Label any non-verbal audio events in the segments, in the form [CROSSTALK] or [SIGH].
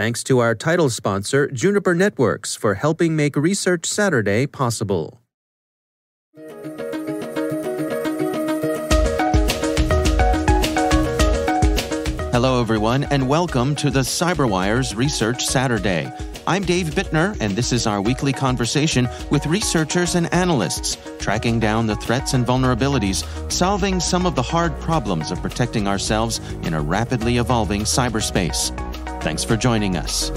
Thanks to our title sponsor, Juniper Networks, for helping make Research Saturday possible. Hello, everyone, and welcome to the CyberWire's Research Saturday. I'm Dave Bittner, and this is our weekly conversation with researchers and analysts, tracking down the threats and vulnerabilities, solving some of the hard problems of protecting ourselves in a rapidly evolving cyberspace. Thanks for joining us.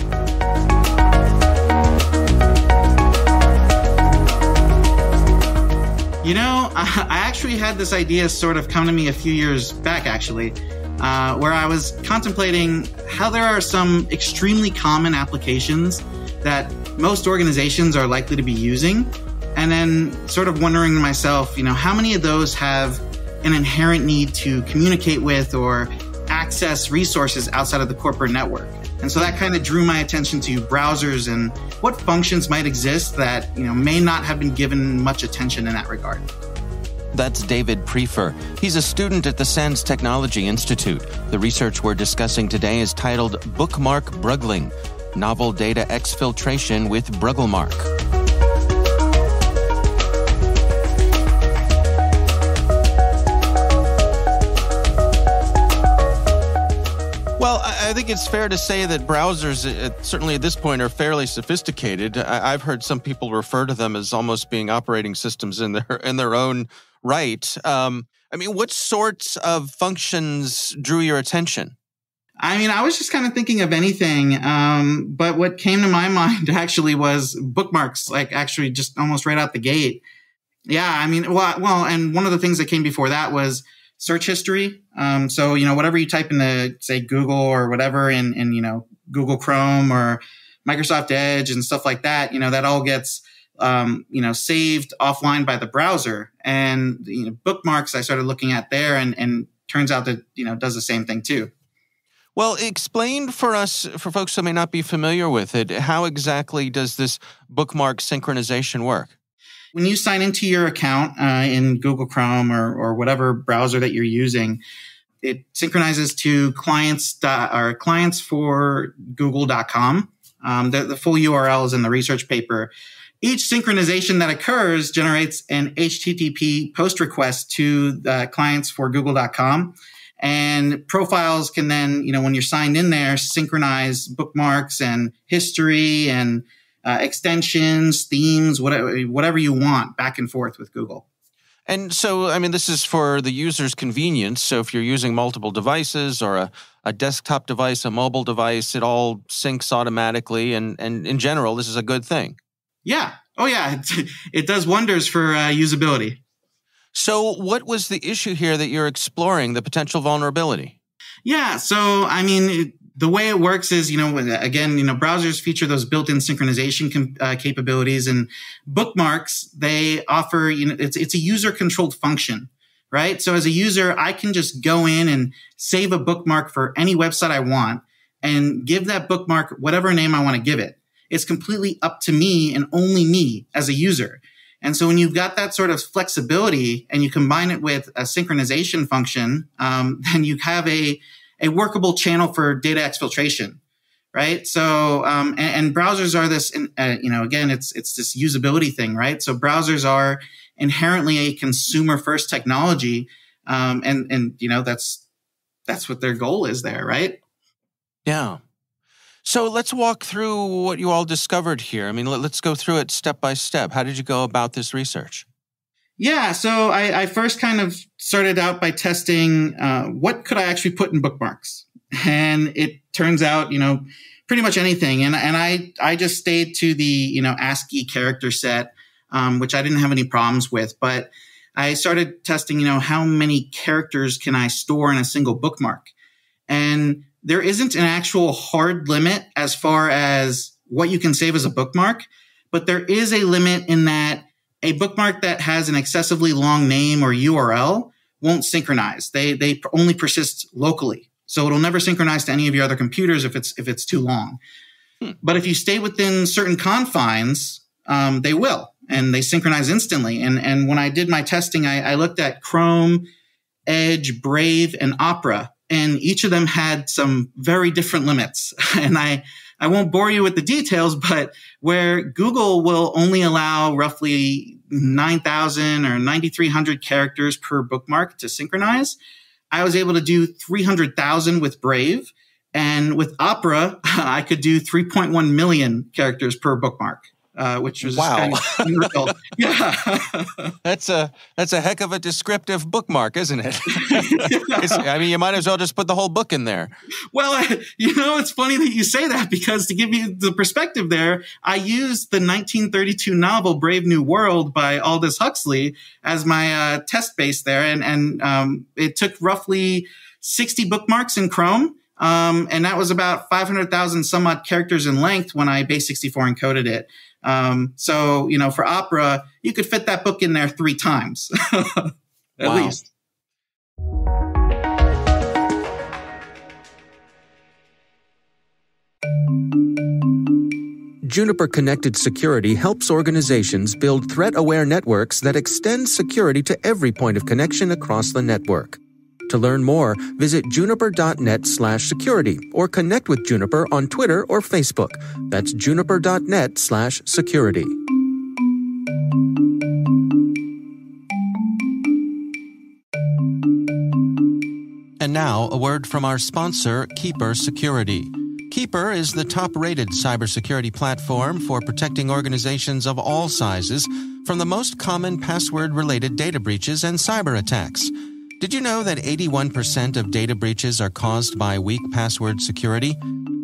You know, [LAUGHS] I actually had this idea sort of come to me a few years back, actually, uh, where I was contemplating how there are some extremely common applications that most organizations are likely to be using, and then sort of wondering to myself, you know, how many of those have an inherent need to communicate with or access resources outside of the corporate network. And so that kind of drew my attention to browsers and what functions might exist that, you know, may not have been given much attention in that regard. That's David Prefer. He's a student at the SANS Technology Institute. The research we're discussing today is titled Bookmark Bruggling Novel Data Exfiltration with Brugglemark. I think it's fair to say that browsers, uh, certainly at this point, are fairly sophisticated. I've heard some people refer to them as almost being operating systems in their in their own right. Um, I mean, what sorts of functions drew your attention? I mean, I was just kind of thinking of anything, um, but what came to my [LAUGHS] mind actually was bookmarks. Like, actually, just almost right out the gate. Yeah, I mean, well, well, and one of the things that came before that was search history. Um, so, you know, whatever you type in the, say, Google or whatever in, in, you know, Google Chrome or Microsoft Edge and stuff like that, you know, that all gets, um, you know, saved offline by the browser. And, you know, bookmarks I started looking at there and, and turns out that, you know, does the same thing too. Well, explain for us, for folks who may not be familiar with it, how exactly does this bookmark synchronization work? When you sign into your account uh, in Google Chrome or, or whatever browser that you're using, it synchronizes to clients or clients for google.com. Um, the, the full URL is in the research paper. Each synchronization that occurs generates an HTTP post request to clients4.google.com. And profiles can then, you know, when you're signed in there, synchronize bookmarks and history and uh, extensions, themes, whatever, whatever you want back and forth with Google. And so, I mean, this is for the user's convenience. So if you're using multiple devices or a, a desktop device, a mobile device, it all syncs automatically. And, and in general, this is a good thing. Yeah. Oh, yeah. It, [LAUGHS] it does wonders for uh, usability. So, what was the issue here that you're exploring, the potential vulnerability? Yeah. So, I mean, it, the way it works is, you know, again, you know, browsers feature those built-in synchronization com- uh, capabilities, and bookmarks they offer. You know, it's it's a user-controlled function, right? So as a user, I can just go in and save a bookmark for any website I want, and give that bookmark whatever name I want to give it. It's completely up to me and only me as a user. And so when you've got that sort of flexibility and you combine it with a synchronization function, um, [LAUGHS] then you have a a workable channel for data exfiltration, right? So, um, and, and, browsers are this, uh, you know, again, it's it's this usability thing, right? So browsers are inherently a consumer first technology, um, and and you know that's that's what their goal is there, right? Yeah. So let's walk through what you all discovered here. I mean, let's go through it step by step. How did you go about this research? Yeah, so I, I, first kind of started out by testing uh, what could I actually put in bookmarks, and it turns out, you know, pretty much anything. And and I I just stayed to the you know ASCII character set, um, which I didn't have any problems with, but I started testing, you know, how many characters can I store in a single bookmark, and there isn't an actual hard limit as far as what you can save as a bookmark, but there is a limit in that a bookmark that has an excessively long name or URL won't synchronize. They they only persist locally. So it'll never synchronize to any of your other computers if it's if it's too long. Hmm. But if you stay within certain confines, um, they will, and they synchronize instantly. And and when I did my testing, I, I looked at Chrome, Edge, Brave, and Opera, and each of them had some very different limits. [LAUGHS] And I, I won't bore you with the details, but where Google will only allow roughly 9,000 or 9,300 characters per bookmark to synchronize, I was able to do 300,000 with Brave. And with Opera, [LAUGHS] I could do 3.1 million characters per bookmark uh, which was wow. Kind of [LAUGHS] yeah, [LAUGHS] that's a that's a heck of a descriptive bookmark, isn't it? [LAUGHS] I mean, you might as well just put the whole book in there. Well, you know, it's funny that you say that because to give you the perspective, there, I used the 1932 novel Brave New World by Aldous Huxley as my uh, test base there, and and um, it took roughly 60 bookmarks in Chrome. Um, and that was about 500,000 some odd characters in length when I base 64 encoded it. Um, so, you know, for opera, you could fit that book in there three times [LAUGHS] at wow. least. Juniper Connected Security helps organizations build threat aware networks that extend security to every point of connection across the network. To learn more, visit juniper.net slash security or connect with Juniper on Twitter or Facebook. That's juniper.net slash security. And now, a word from our sponsor, Keeper Security. Keeper is the top rated cybersecurity platform for protecting organizations of all sizes from the most common password related data breaches and cyber attacks. Did you know that 81% of data breaches are caused by weak password security?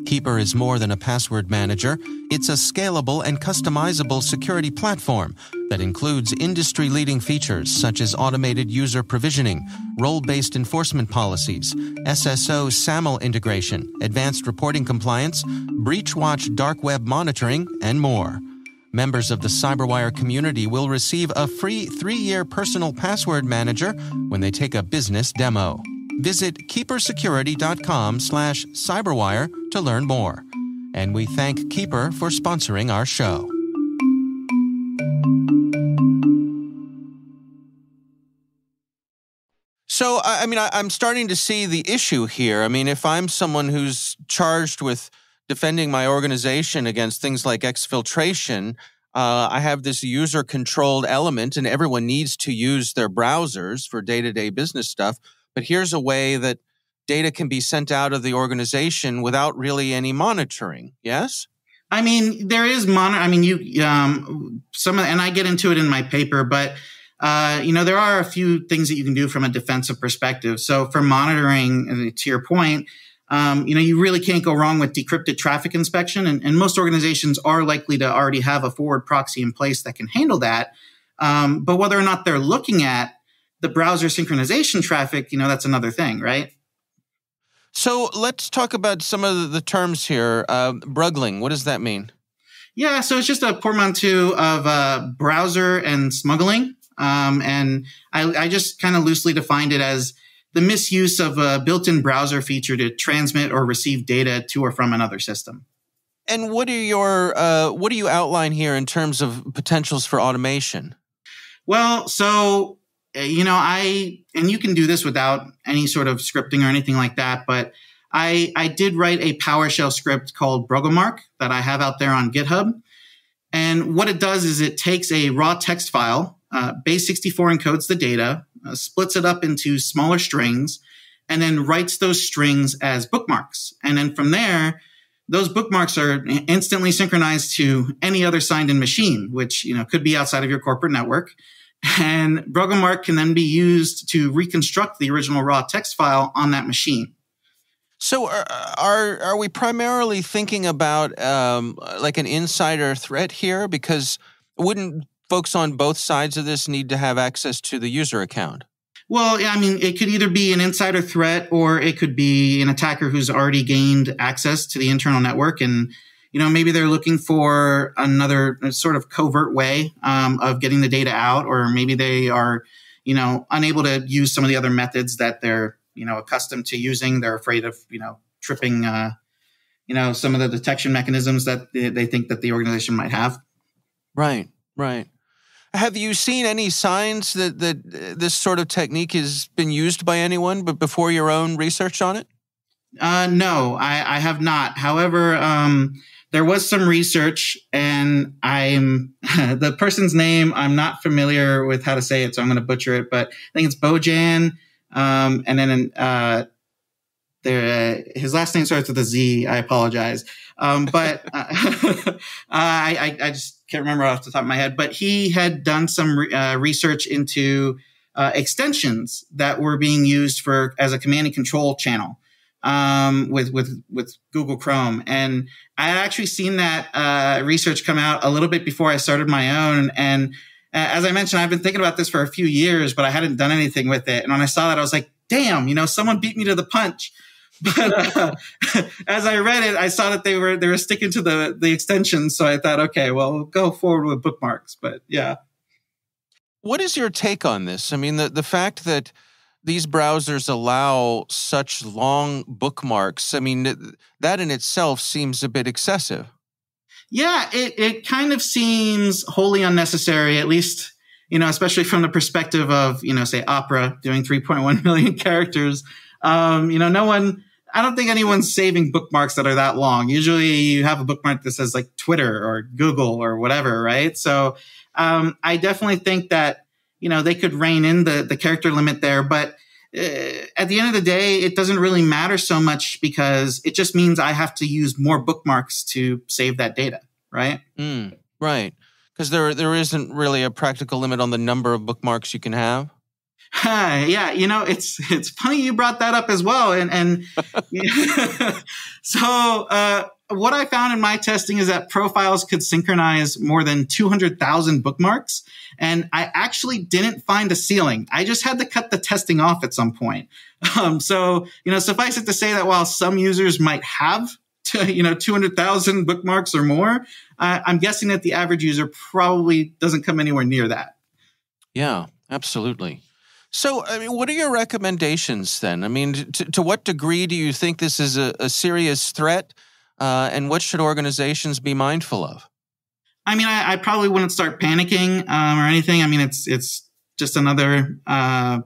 Keeper is more than a password manager. It's a scalable and customizable security platform that includes industry leading features such as automated user provisioning, role based enforcement policies, SSO SAML integration, advanced reporting compliance, breach watch dark web monitoring, and more. Members of the CyberWire community will receive a free three-year personal password manager when they take a business demo. Visit keepersecurity.com slash cyberwire to learn more. And we thank Keeper for sponsoring our show. So, I mean, I'm starting to see the issue here. I mean, if I'm someone who's charged with defending my organization against things like exfiltration, uh, I have this user controlled element, and everyone needs to use their browsers for day to day business stuff. But here's a way that data can be sent out of the organization without really any monitoring. Yes? I mean, there is monitor. I mean, you, um, some of, and I get into it in my paper, but, uh, you know, there are a few things that you can do from a defensive perspective. So for monitoring, to your point, um, you know, you really can't go wrong with decrypted traffic inspection. And, and, most organizations are likely to already have a forward proxy in place that can handle that. Um, but whether or not they're looking at the browser synchronization traffic, you know, that's another thing, right? So let's talk about some of the terms here. Uh, bruggling, what does that mean? Yeah, so it's just a portmanteau of uh, browser and smuggling. Um, and I, I just kind of loosely defined it as the misuse of a built-in browser feature to transmit or receive data to or from another system. And what are your uh, what do you outline here in terms of potentials for automation? Well, so uh, you know, I and you can do this without any sort of scripting or anything like that, but I I did write a PowerShell script called Brugglemark that I have out there on GitHub. And what it does is it takes a raw text file, uh, base64 encodes the data, uh, splits it up into smaller strings, and then writes those strings as bookmarks. And then from there, those bookmarks are instantly synchronized to any other signed in machine, which you know could be outside of your corporate network. And Brugglemark can then be used to reconstruct the original raw text file on that machine. So are are, are we primarily thinking about um, like an insider threat here? Because it wouldn't folks on both sides of this need to have access to the user account? Well, I mean, it could either be an insider threat or it could be an attacker who's already gained access to the internal network. And, you know, maybe they're looking for another sort of covert way um, of getting the data out, or maybe they are, you know, unable to use some of the other methods that they're, you know, accustomed to using. They're afraid of, you know, tripping, uh, you know, some of the detection mechanisms that they think that the organization might have. Right, right. Have you seen any signs that that uh, this sort of technique has been used by anyone, but before your own research on it? Uh, no, I, I have not. However, um, there was some research, and I'm [LAUGHS] the person's name. I'm not familiar with how to say it, so I'm going to butcher it. But I think it's Bojan, um, and then uh, there, uh, his last name starts with a Z. I apologize, um, but [LAUGHS] [LAUGHS] uh, I, I, I just can't remember off the top of my head. But he had done some re- uh, research into uh, extensions that were being used for as a command and control channel um, with with with Google Chrome, and I had actually seen that uh, research come out a little bit before I started my own. And uh, as I mentioned, I've been thinking about this for a few years, but I hadn't done anything with it. And when I saw that, I was like, "Damn, you know, someone beat me to the punch." But [LAUGHS] uh, as I read it, I saw that they were they were sticking to the the extensions, so I thought, okay, well, we'll go forward with bookmarks. But yeah, what is your take on this? I mean, the the fact that these browsers allow such long bookmarks. I mean, that in itself seems a bit excessive. Yeah, it, it kind of seems wholly unnecessary, at least, you know, especially from the perspective of, you know, say Opera doing 3.1 million [LAUGHS] characters. Um, you know, no one, I don't think anyone's saving bookmarks that are that long. Usually you have a bookmark that says like Twitter or Google or whatever, right? So um, I definitely think that you know, they could rein in the, the character limit there. But uh, at the end of the day, it doesn't really matter so much because it just means I have to use more bookmarks to save that data, right? Mm, right. Because there, there isn't really a practical limit on the number of bookmarks you can have. Yeah, you know, it's it's funny you brought that up as well, and and [LAUGHS] so uh, what I found in my testing is that profiles could synchronize more than 200,000 bookmarks. And I actually didn't find a ceiling. I just had to cut the testing off at some point. Um, so, you know, suffice it to say that while some users might have, to, [LAUGHS] you know, 200,000 bookmarks or more, uh, I'm guessing that the average user probably doesn't come anywhere near that. Yeah, absolutely. So, I mean, what are your recommendations then? I mean, to, to what degree do you think this is a, a serious threat? Uh, and what should organizations be mindful of? I mean, I, I probably wouldn't start panicking um, or anything. I mean, it's it's just another uh,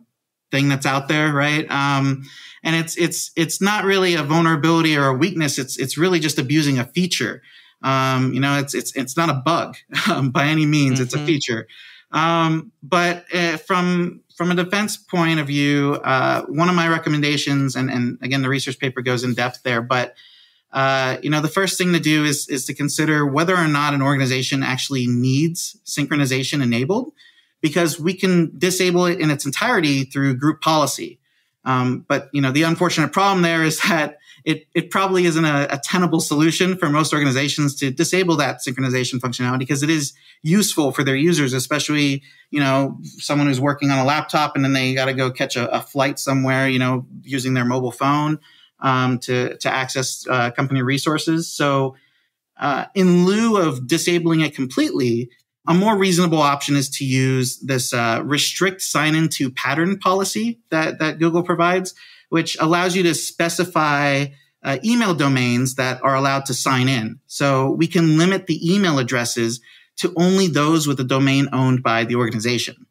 thing that's out there, right? Um, and it's it's it's not really a vulnerability or a weakness. It's it's really just abusing a feature. Um, you know, it's it's it's not a bug [LAUGHS] um, by any means. Mm-hmm. It's a mm-hmm. feature. Um, but uh, from from a defense point of view, uh, one of my recommendations, and and again, the research paper goes in depth there, but uh, you know, the first thing to do is, is to consider whether or not an organization actually needs synchronization enabled, because we can disable it in its entirety through group policy. Um, but you know, the unfortunate problem there is [LAUGHS] that it, it probably isn't a, a, tenable solution for most organizations to disable that synchronization functionality because it is useful for their users, especially, you know, someone who's working on a laptop and then they got to go catch a, a, flight somewhere, you know, using their mobile phone um, to to access uh, company resources. So, uh, in lieu of disabling it completely, a more reasonable option is to use this uh, restrict sign in to pattern policy that that Google provides, which allows you to specify. Uh, email domains that are allowed to sign in. So we can limit the email addresses to only those with a domain owned by the organization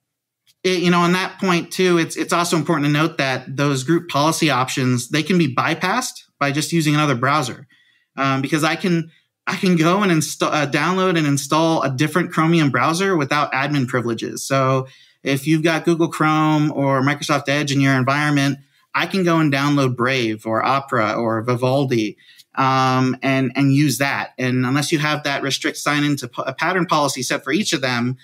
it, you know, on that point too, it's it's also important to note that those group policy options they can be bypassed by just using another browser, um, because I can I can go and install, uh, download and install a different Chromium browser without admin privileges. So if you've got Google Chrome or Microsoft Edge in your environment, I can go and download Brave or Opera or Vivaldi um, and and use that. And unless you have that restrict sign into a pattern policy set for each of them,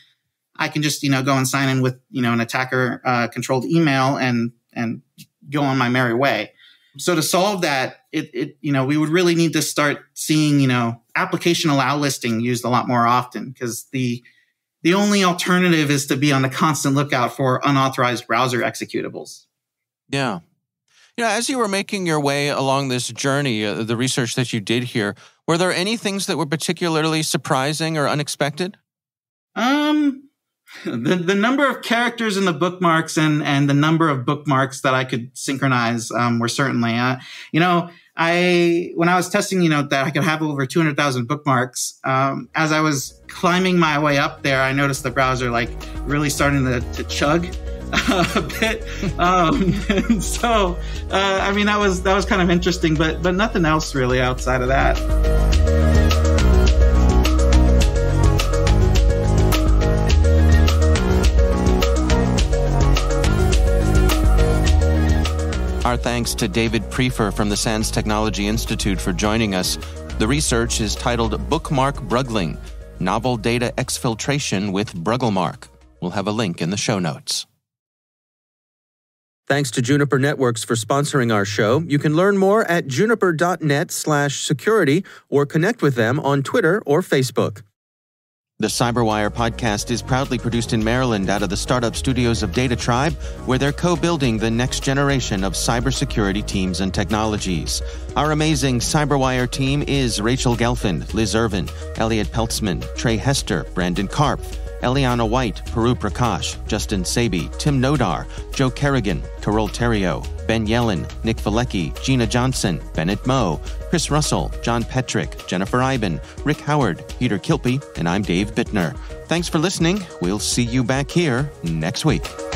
I can just, you know, go and sign in with, you know, an attacker uh, controlled email and, and go on my merry way. So to solve that, it, it, you know, we would really need to start seeing, you know, application allow listing used a lot more often because the, the only alternative is to be on the constant lookout for unauthorized browser executables. Yeah. You know, as you were making your way along this journey, uh, the research that you did here, were there any things that were particularly surprising or unexpected? Um, the the number of characters in the bookmarks and and the number of bookmarks that I could synchronize um, were certainly uh, you know I when I was testing, you know, that I could have over 200,000 bookmarks. Um, as I was climbing my way up there, I noticed the browser like really starting to, to chug [LAUGHS] a bit. Um, [LAUGHS] and so, uh, I mean, that was that was kind of interesting, but but nothing else really outside of that. Our thanks to David Prefer from the SANS Technology Institute for joining us. The research is titled Bookmark Bruggling Novel Data Exfiltration with Brugglemark. We'll have a link in the show notes. Thanks to Juniper Networks for sponsoring our show. You can learn more at juniper.net/security or connect with them on Twitter or Facebook. The Cyberwire podcast is proudly produced in Maryland out of the startup studios of DataTribe, where they're co building the next generation of cybersecurity teams and technologies. Our amazing Cyberwire team is Rachel Gelfand, Liz Irvin, Elliott Peltzman, Tré Hester, Brandon Karpf. Eliana White, Puru Prakash, Justin Sabie, Tim Nodar, Joe Carrigan, Carole Theriault, Ben Yelin, Nick Veliky, Gina Johnson, Bennett Moe, Chris Russell, John Petrik, Jennifer Eiben, Rick Howard, Peter Kilpe, and I'm Dave Bittner. Thanks for listening. We'll see you back here next week.